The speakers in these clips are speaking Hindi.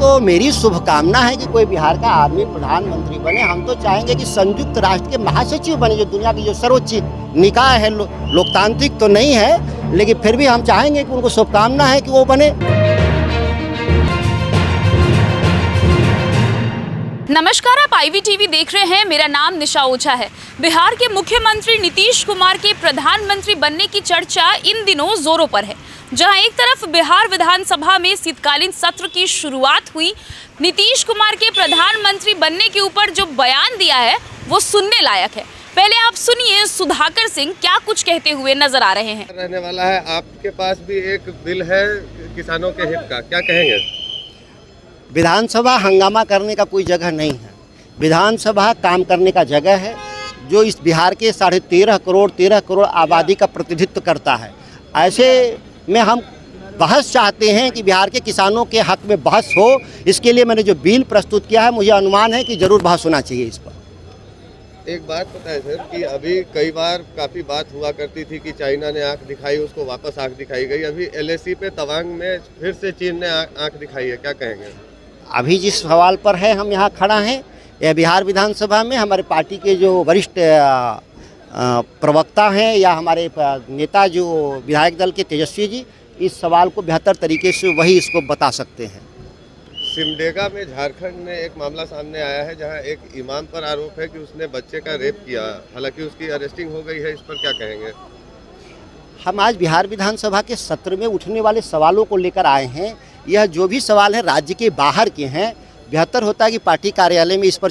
तो मेरी शुभकामना है कि कोई बिहार का आदमी प्रधानमंत्री बने। हम तो चाहेंगे कि संयुक्त राष्ट्र के महासचिव बने जो दुनिया की जो सर्वोच्च निकाय है लो, लोकतांत्रिक तो नहीं है लेकिन फिर भी हम चाहेंगे कि उनको शुभकामना है कि वो बने। नमस्कार, आप आईवी टीवी देख रहे हैं। मेरा नाम निशा ओझा है। बिहार के मुख्यमंत्री नीतीश कुमार के प्रधानमंत्री बनने की चर्चा इन दिनों जोरों पर है। जहाँ एक तरफ़ बिहार विधानसभा में शीतकालीन सत्र की शुरुआत हुई, नीतीश कुमार के प्रधानमंत्री बनने के ऊपर जो बयान दिया है, वो सुनने लायक है। पहले आप सुनिए सुधाकर सिंह, क्या कुछ कहते हुए नज़र आ रहे हैं। रहने वाला है। आपके पास भी एक बिल है किसानों के हित का। क्या कहेंगे? विधानसभा हंगामा करने का कोई जगह नहीं है। विधानसभा काम करने का जगह है, जो इस बिहार के साढ़े तेरह करोड़ तेरह करोड़ आबादी का प्रतिनिधित्व करता है। ऐसे में हम बहस चाहते हैं कि बिहार के किसानों के हक में बहस हो। इसके लिए मैंने जो बिल प्रस्तुत किया है, मुझे अनुमान है कि ज़रूर बहस होना चाहिए इस पर। एक बात पता है सर, कि अभी कई बार काफ़ी बात हुआ करती थी कि चाइना ने आँख दिखाई, उसको वापस आँख दिखाई गई। अभी एलएसी पे तवांग में फिर से चीन ने आँख दिखाई है, क्या कहेंगे? अभी जिस सवाल पर है हम यहाँ खड़ा हैं। यह बिहार विधानसभा में हमारे पार्टी के जो वरिष्ठ प्रवक्ता हैं या हमारे नेता जो विधायक दल के तेजस्वी जी इस सवाल को बेहतर तरीके से वही इसको बता सकते हैं। सिमडेगा में झारखंड में एक मामला सामने आया है जहाँ एक इमाम पर आरोप है कि उसने बच्चे का रेप किया। हालाँकि उसकी अरेस्टिंग हो गई है इस पर क्या कहेंगे? हम आज बिहार विधानसभा के सत्र में उठने वाले सवालों को लेकर आए हैं। यह जो भी सवाल है राज्य के बाहर के हैं बेहतर होता है कि पार्टी कार्यालय में इस पर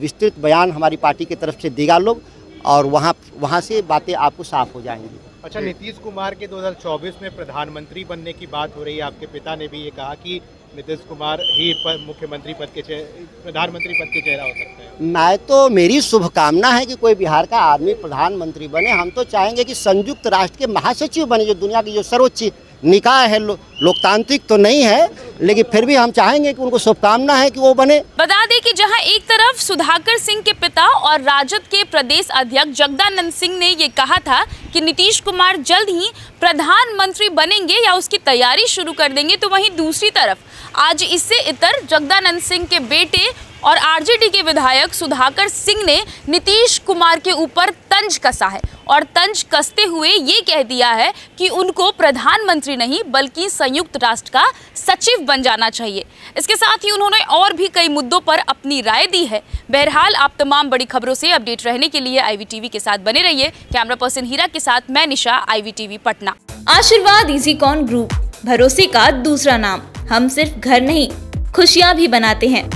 विस्तृत बयान हमारी पार्टी की तरफ़ से देगा लोग और वहाँ वहाँ से बातें आपको साफ़ हो जाएँगी। अच्छा नीतीश कुमार के 2024 में प्रधानमंत्री बनने की बात हो रही है आपके पिता ने भी ये कहा कि नीतीश कुमार ही मुख्यमंत्री पद के प्रधानमंत्री पद के चेहरा हो सकते हैं। मैं तो मेरी शुभकामना है कि कोई बिहार का आदमी प्रधानमंत्री बने। हम तो चाहेंगे कि संयुक्त राष्ट्र के महासचिव बने जो दुनिया की जो सर्वोच्च निकाय है लो, लोकतांत्रिक तो नहीं है लेकिन फिर भी हम चाहेंगे कि उनको शुभकामना है कि वो बने। बता दें कि जहाँ एक तरफ़ सुधाकर सिंह के पिता और राजद के प्रदेश अध्यक्ष जगदानंद सिंह ने ये कहा था कि नीतीश कुमार जल्द ही प्रधानमंत्री बनेंगे या उसकी तैयारी शुरू कर देंगे तो वहीं दूसरी तरफ़ आज इससे इतर जगदानंद सिंह के बेटे और आरजेडी के विधायक सुधाकर सिंह ने नीतीश कुमार के ऊपर तंज कसा है। और तंज कसते हुए ये कह दिया है कि उनको प्रधानमंत्री नहीं, बल्कि संयुक्त राष्ट्र का सचिव बन जाना चाहिए। इसके साथ ही उन्होंने और भी कई मुद्दों पर अपनी राय दी है। बहरहाल, आप तमाम बड़ी खबरों से अपडेट रहने के लिए आईवीटीवी के साथ बने रहिए। कैमरा पर्सन हीरा के साथ मैं निशा आईवीटीवी पटना। आशीर्वाद इजी कॉन ग्रुप, भरोसे का दूसरा नाम। हम सिर्फ़ घर नहीं, खुशियाँ भी बनाते हैं।